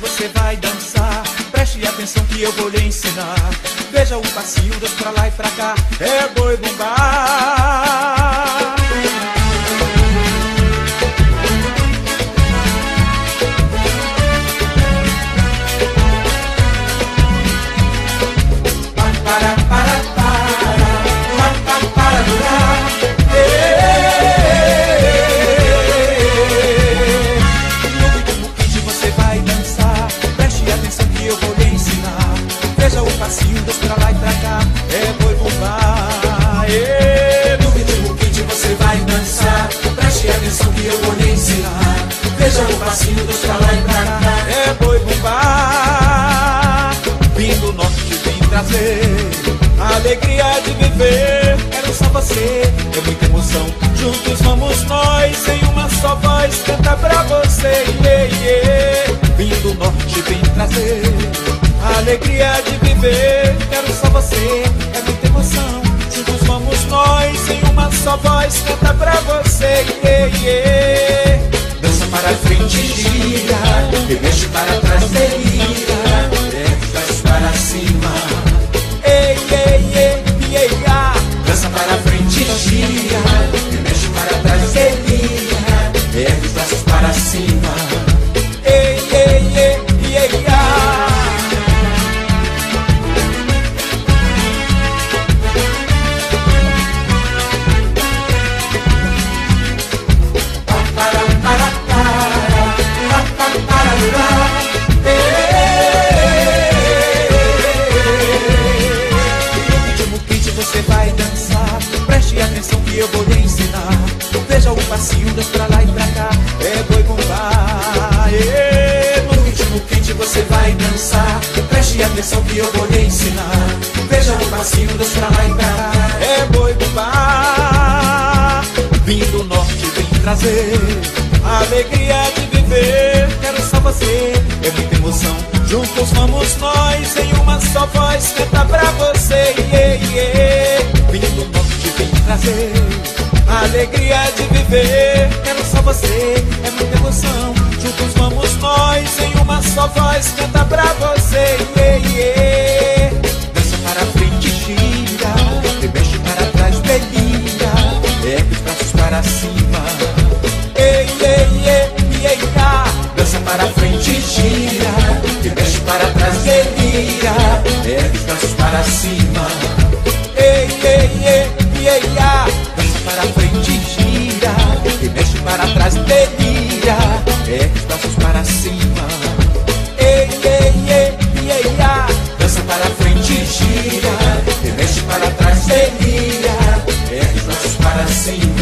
você vai dançar. Preste atenção que eu vou lhe ensinar. Veja o passinho, dois pra lá e pra cá. É boi bumbá. Vou lhe ensinar. Veja o passinho, dois pra lá e pra cá. É boi bumbá. Vindo do norte vem trazer a alegria de viver. Quero só você, é muita emoção. Juntos vamos nós, em uma só voz, cantar pra você. Yeah, yeah. Vindo do norte vem trazer a alegria de viver. Quero só você, é muita emoção. Juntos vamos nós, em uma só voz, cantar pra você. Yeah, yeah. Frente, gira, e mexe para trás, delira. É, faz para cima. Ei, ei, ei, ei, ah. Dança para frente, gira, e mexe para trás, delira. Braços para cima. Ei, ei, ei, Dois pra lá e pra cá. É boi bumbá. No ritmo quente você vai dançar. Preste atenção que eu vou lhe ensinar. Veja o dois pra lá e pra cá. É boi bumbá. Vindo do norte vem trazer alegria de viver. Quero só você, é muita emoção. Juntos vamos nós em uma só voz cantar pra você. É muita emoção. Juntos vamos nós em uma só voz cantar pra você. Yeah, yeah. Dança para frente, gira, e mexe para trás, delira. Ergue os braços para cima. Ei, ei, ei, ei. Dança para frente, gira. histeria. É rimas para sempre.